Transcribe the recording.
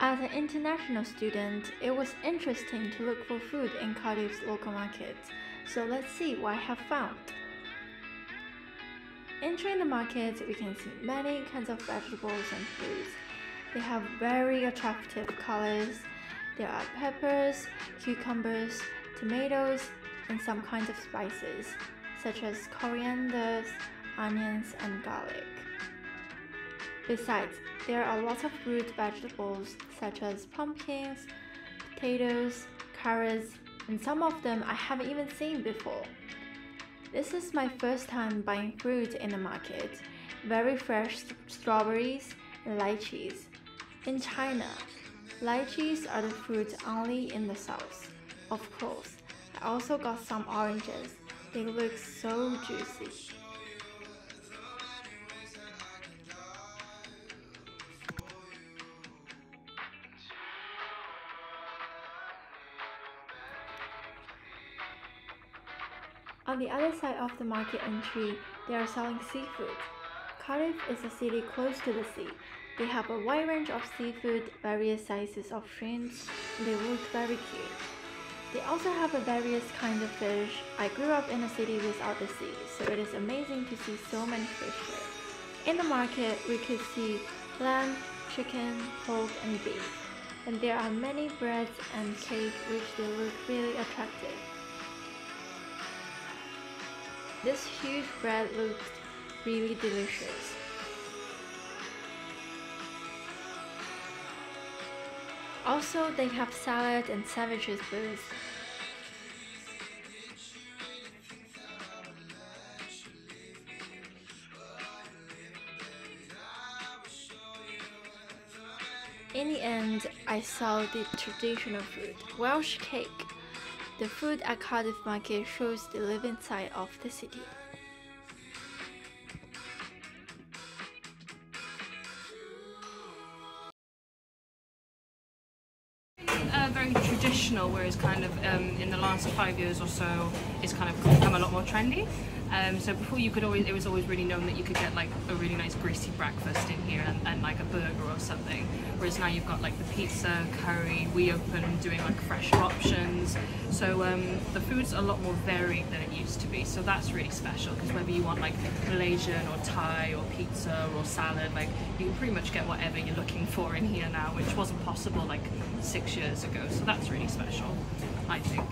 As an international student, it was interesting to look for food in Cardiff's local markets, so let's see what I have found. Entering the market, we can see many kinds of vegetables and fruits. They have very attractive colors. There are peppers, cucumbers, tomatoes, and some kinds of spices, such as coriander, onions, and garlic. Besides, there are lots of root vegetables such as pumpkins, potatoes, carrots, and some of them I haven't even seen before. This is my first time buying fruit in the market. Very fresh strawberries and lychees. In China, lychees are the fruit only in the south. Of course, I also got some oranges. They look so juicy. On the other side of the market entry, they are selling seafood. Cardiff is a city close to the sea. They have a wide range of seafood, various sizes of shrimps, and they look very cute. They also have a various kind of fish. I grew up in a city without the sea, so it is amazing to see so many fish here. In the market, we could see lamb, chicken, pork, and beef. And there are many breads and cake which they look really attractive. This huge bread looked really delicious. Also, they have salad and sandwiches booths. In the end, I saw the traditional food, Welsh cake. The food at Cardiff Market shows the living side of the city. Uh, very traditional, whereas kind of um, in the last five years or so, it's kind of become a lot more trendy. Um, so before you could always, it was always really known that you could get like a really nice greasy breakfast in here and, and like a burger or something. Whereas now you've got like the pizza, curry, we open doing like fresh options. So um, the food's a lot more varied than it used to be. So that's really special because whether you want like Malaysian or Thai or pizza or salad, like you can pretty much get whatever you're looking for in here now, which wasn't possible like six years ago. So that's really special, I think.